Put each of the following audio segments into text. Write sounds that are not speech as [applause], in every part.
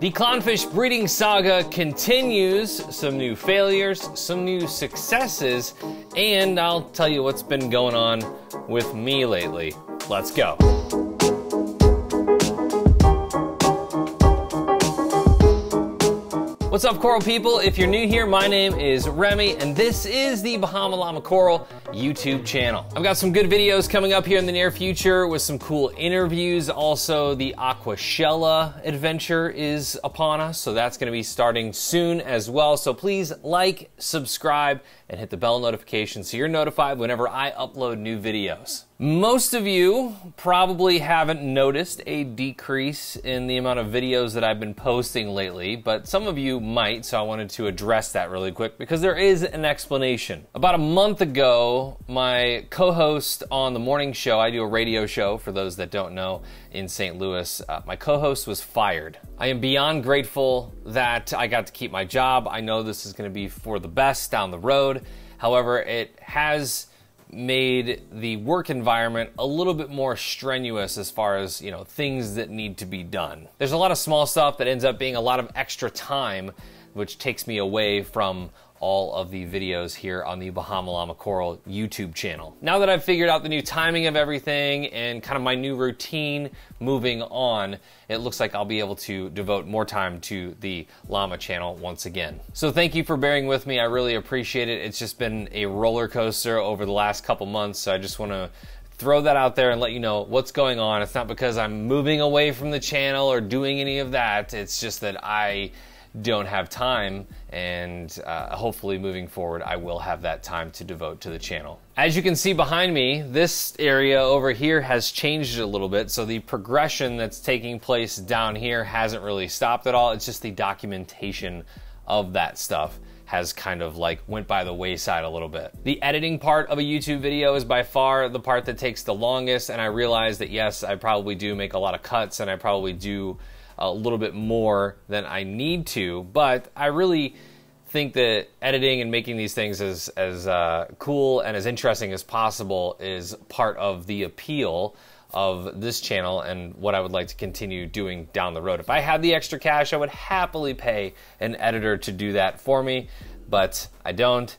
The clownfish breeding saga continues. Some new failures, some new successes, and I'll tell you what's been going on with me lately. Let's go. What's up, coral people? If you're new here, my name is Remy, and this is the Bahama Llama Coral YouTube channel. I've got some good videos coming up here in the near future with some cool interviews. Also, the Aquashella adventure is upon us, so that's gonna be starting soon as well. So please like, subscribe, and hit the bell notification so you're notified whenever I upload new videos. Most of you probably haven't noticed a decrease in the amount of videos that I've been posting lately, but some of you might, so I wanted to address that really quick because there is an explanation. About a month ago, my co host on the morning show, I do a radio show for those that don't know in St. Louis, uh, my co host was fired. I am beyond grateful that I got to keep my job. I know this is going to be for the best down the road. However, it has made the work environment a little bit more strenuous as far as, you know, things that need to be done. There's a lot of small stuff that ends up being a lot of extra time, which takes me away from all of the videos here on the Bahama Llama Coral YouTube channel. Now that I've figured out the new timing of everything and kind of my new routine moving on, it looks like I'll be able to devote more time to the Llama channel once again. So thank you for bearing with me. I really appreciate it. It's just been a roller coaster over the last couple months. So I just want to throw that out there and let you know what's going on. It's not because I'm moving away from the channel or doing any of that. It's just that I don't have time and uh, hopefully moving forward I will have that time to devote to the channel. As you can see behind me, this area over here has changed a little bit so the progression that's taking place down here hasn't really stopped at all. It's just the documentation of that stuff has kind of like went by the wayside a little bit. The editing part of a YouTube video is by far the part that takes the longest and I realize that yes, I probably do make a lot of cuts and I probably do a little bit more than I need to, but I really think that editing and making these things as as uh, cool and as interesting as possible is part of the appeal of this channel and what I would like to continue doing down the road. If I had the extra cash, I would happily pay an editor to do that for me, but I don't,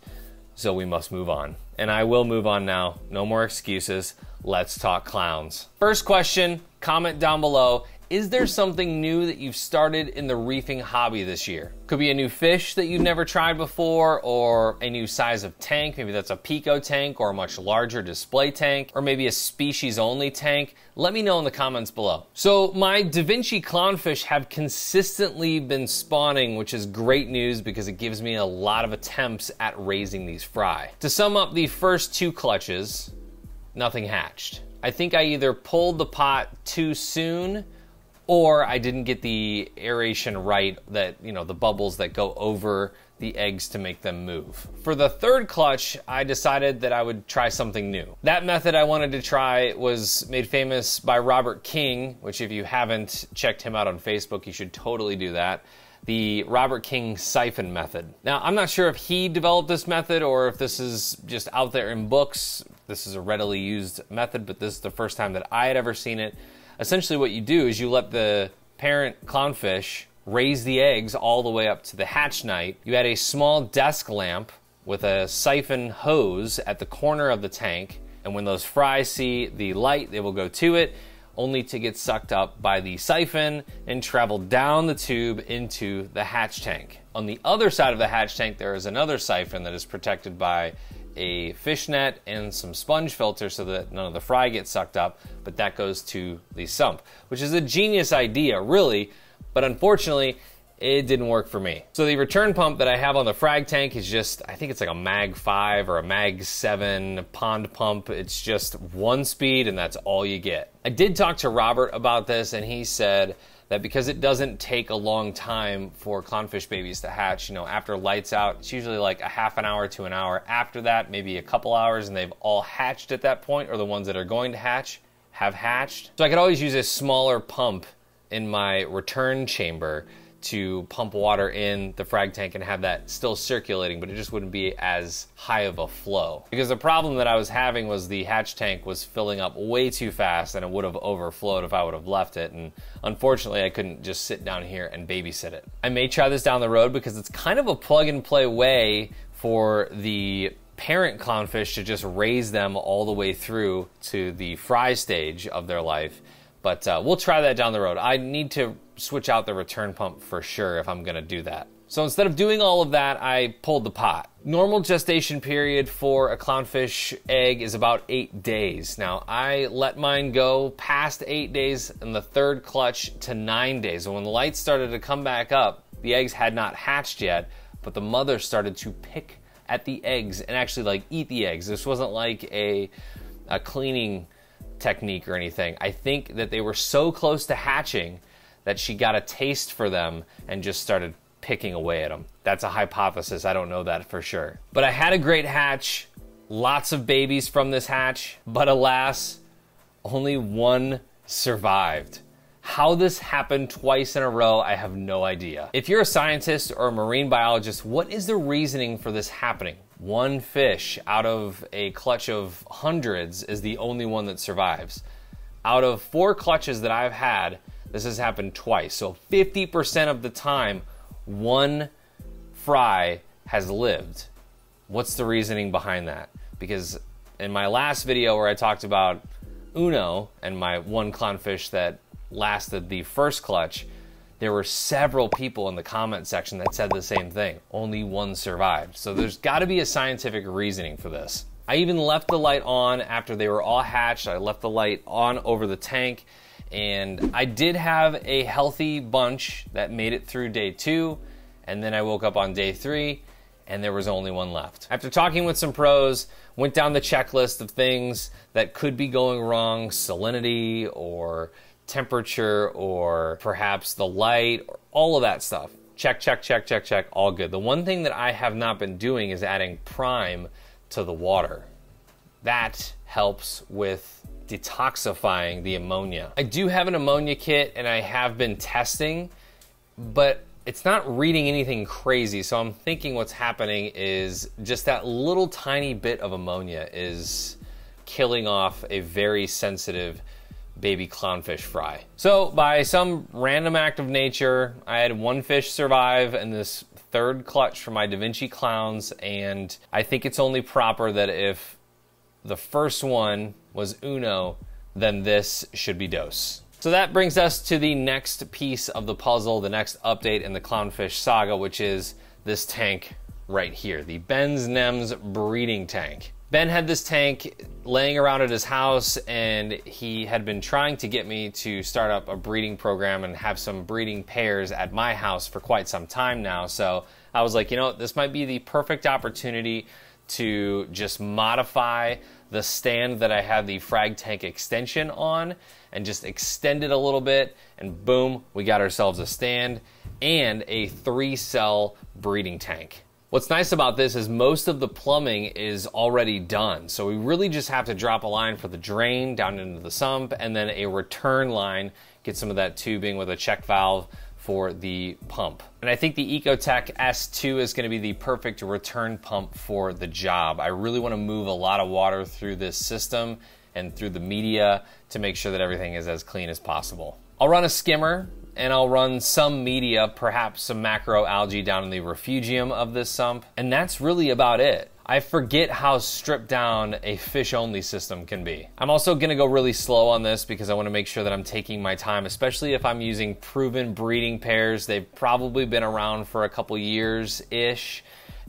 so we must move on. And I will move on now. No more excuses. Let's talk clowns. First question, comment down below. Is there something new that you've started in the reefing hobby this year? Could be a new fish that you've never tried before, or a new size of tank. Maybe that's a Pico tank or a much larger display tank, or maybe a species only tank. Let me know in the comments below. So, my Da Vinci clownfish have consistently been spawning, which is great news because it gives me a lot of attempts at raising these fry. To sum up the first two clutches, nothing hatched. I think I either pulled the pot too soon or I didn't get the aeration right that, you know, the bubbles that go over the eggs to make them move. For the third clutch, I decided that I would try something new. That method I wanted to try was made famous by Robert King, which if you haven't checked him out on Facebook, you should totally do that. The Robert King siphon method. Now, I'm not sure if he developed this method or if this is just out there in books. This is a readily used method, but this is the first time that I had ever seen it essentially what you do is you let the parent clownfish raise the eggs all the way up to the hatch night. You add a small desk lamp with a siphon hose at the corner of the tank, and when those fry see the light, they will go to it, only to get sucked up by the siphon and travel down the tube into the hatch tank. On the other side of the hatch tank, there is another siphon that is protected by a fishnet and some sponge filter so that none of the fry gets sucked up, but that goes to the sump, which is a genius idea, really, but unfortunately, it didn't work for me. So the return pump that I have on the frag tank is just, I think it's like a Mag 5 or a Mag 7 pond pump. It's just one speed and that's all you get. I did talk to Robert about this and he said that because it doesn't take a long time for clownfish babies to hatch, you know, after lights out, it's usually like a half an hour to an hour. After that, maybe a couple hours and they've all hatched at that point, or the ones that are going to hatch have hatched. So I could always use a smaller pump in my return chamber to pump water in the frag tank and have that still circulating, but it just wouldn't be as high of a flow. Because the problem that I was having was the hatch tank was filling up way too fast and it would have overflowed if I would have left it. And unfortunately, I couldn't just sit down here and babysit it. I may try this down the road because it's kind of a plug and play way for the parent clownfish to just raise them all the way through to the fry stage of their life. But uh, we'll try that down the road. I need to switch out the return pump for sure if I'm gonna do that. So instead of doing all of that, I pulled the pot. Normal gestation period for a clownfish egg is about eight days. Now, I let mine go past eight days in the third clutch to nine days. And when the lights started to come back up, the eggs had not hatched yet, but the mother started to pick at the eggs and actually like eat the eggs. This wasn't like a, a cleaning technique or anything. I think that they were so close to hatching that she got a taste for them and just started picking away at them. That's a hypothesis. I don't know that for sure. But I had a great hatch, lots of babies from this hatch, but alas, only one survived. How this happened twice in a row, I have no idea. If you're a scientist or a marine biologist, what is the reasoning for this happening? One fish out of a clutch of hundreds is the only one that survives. Out of four clutches that I've had, this has happened twice. So 50% of the time, one fry has lived. What's the reasoning behind that? Because in my last video where I talked about Uno and my one clownfish that lasted the first clutch, there were several people in the comment section that said the same thing. Only one survived. So there's got to be a scientific reasoning for this. I even left the light on after they were all hatched. I left the light on over the tank and I did have a healthy bunch that made it through day two. And then I woke up on day three and there was only one left. After talking with some pros, went down the checklist of things that could be going wrong, salinity or temperature or perhaps the light, or all of that stuff. Check, check, check, check, check, all good. The one thing that I have not been doing is adding prime to the water. That helps with detoxifying the ammonia. I do have an ammonia kit and I have been testing, but it's not reading anything crazy. So I'm thinking what's happening is just that little tiny bit of ammonia is killing off a very sensitive baby clownfish fry. So by some random act of nature, I had one fish survive in this third clutch for my Da Vinci clowns. And I think it's only proper that if the first one was Uno, then this should be Dos. So that brings us to the next piece of the puzzle, the next update in the Clownfish saga, which is this tank right here, the Ben's Nems breeding tank. Ben had this tank laying around at his house and he had been trying to get me to start up a breeding program and have some breeding pairs at my house for quite some time now. So I was like, you know, this might be the perfect opportunity to just modify the stand that I had the frag tank extension on and just extend it a little bit and boom, we got ourselves a stand and a three cell breeding tank. What's nice about this is most of the plumbing is already done. So we really just have to drop a line for the drain down into the sump and then a return line, get some of that tubing with a check valve for the pump. And I think the Ecotech S2 is gonna be the perfect return pump for the job. I really wanna move a lot of water through this system and through the media to make sure that everything is as clean as possible. I'll run a skimmer and I'll run some media, perhaps some macroalgae down in the refugium of this sump, and that's really about it. I forget how stripped down a fish only system can be. I'm also gonna go really slow on this because I wanna make sure that I'm taking my time, especially if I'm using proven breeding pairs. They've probably been around for a couple years ish.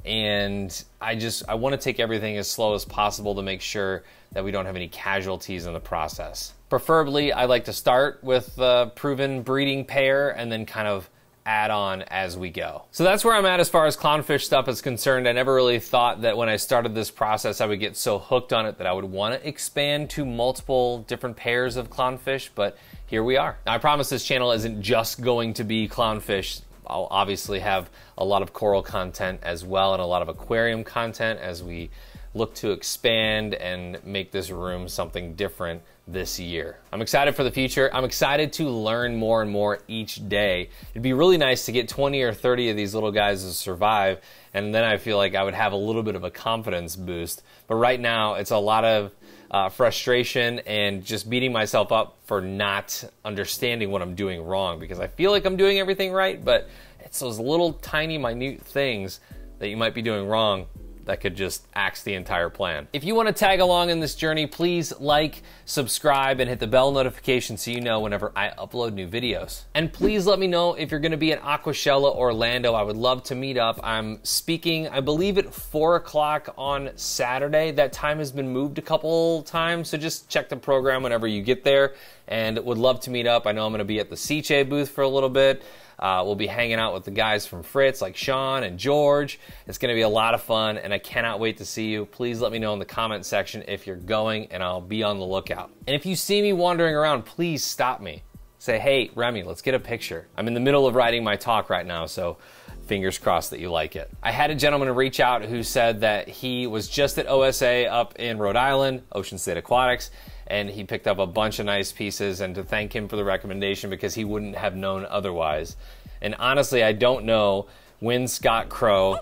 And I just, I wanna take everything as slow as possible to make sure that we don't have any casualties in the process. Preferably, I like to start with the proven breeding pair and then kind of add on as we go. So that's where I'm at as far as clownfish stuff is concerned. I never really thought that when I started this process, I would get so hooked on it that I would want to expand to multiple different pairs of clownfish, but here we are. Now, I promise this channel isn't just going to be clownfish. I'll obviously have a lot of coral content as well and a lot of aquarium content as we look to expand and make this room something different this year. I'm excited for the future. I'm excited to learn more and more each day. It'd be really nice to get 20 or 30 of these little guys to survive, and then I feel like I would have a little bit of a confidence boost. But right now, it's a lot of uh, frustration and just beating myself up for not understanding what I'm doing wrong because I feel like I'm doing everything right, but it's those little tiny, minute things that you might be doing wrong that could just axe the entire plan. If you want to tag along in this journey, please like, subscribe, and hit the bell notification so you know whenever I upload new videos. And please let me know if you're going to be at Aquashella Orlando. I would love to meet up. I'm speaking, I believe, at 4 o'clock on Saturday. That time has been moved a couple times, so just check the program whenever you get there. And would love to meet up. I know I'm going to be at the Sicce booth for a little bit. Uh, we'll be hanging out with the guys from Fritz, like Sean and George. It's going to be a lot of fun, and I cannot wait to see you. Please let me know in the comment section if you're going, and I'll be on the lookout. And if you see me wandering around, please stop me. Say, hey, Remy, let's get a picture. I'm in the middle of writing my talk right now, so fingers crossed that you like it. I had a gentleman reach out who said that he was just at OSA up in Rhode Island, Ocean State Aquatics, and he picked up a bunch of nice pieces and to thank him for the recommendation because he wouldn't have known otherwise. And honestly, I don't know when Scott Crow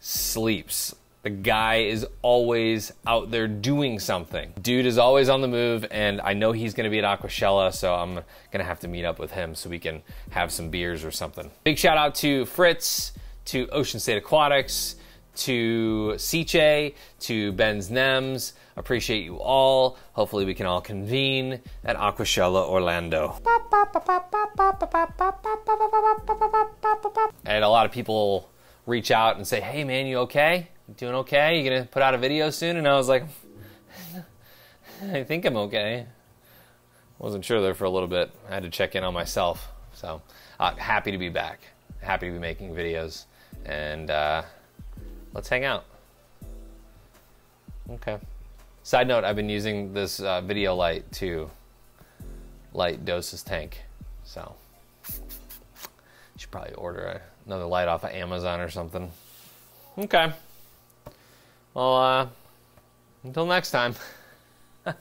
sleeps. The guy is always out there doing something. Dude is always on the move, and I know he's gonna be at Aquashella, so I'm gonna have to meet up with him so we can have some beers or something. Big shout out to Fritz, to Ocean State Aquatics, to Sicce, to Ben's Nems. Appreciate you all. Hopefully, we can all convene at Aquashella Orlando. And a lot of people reach out and say, Hey, man, you okay? Doing okay? You gonna put out a video soon? And I was like, [laughs] I think I'm okay. Wasn't sure there for a little bit. I had to check in on myself. So, uh, happy to be back. Happy to be making videos. And, uh, let's hang out. Okay. Side note, I've been using this uh, video light to light Dos's tank. So, should probably order another light off of Amazon or something. Okay. Well, uh, until next time. [laughs]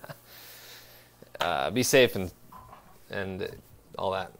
uh, be safe and and all that.